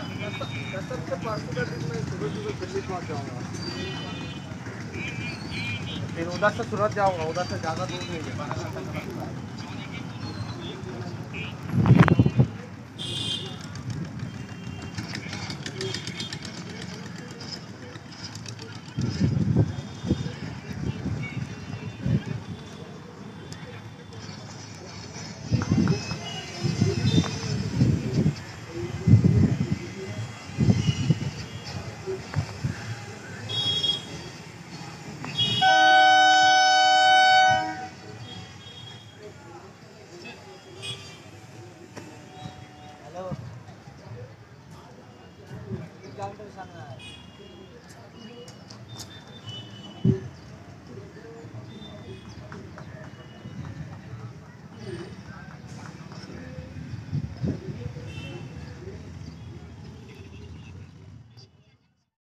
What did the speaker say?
कसम परसों का दिन मैं सुबह सुबह दिल्ली पहुँच जाऊँगा फिर उधर से सूरत जाऊँगा, उधर से ज़्यादा दूर नहीं है। 刚被伤了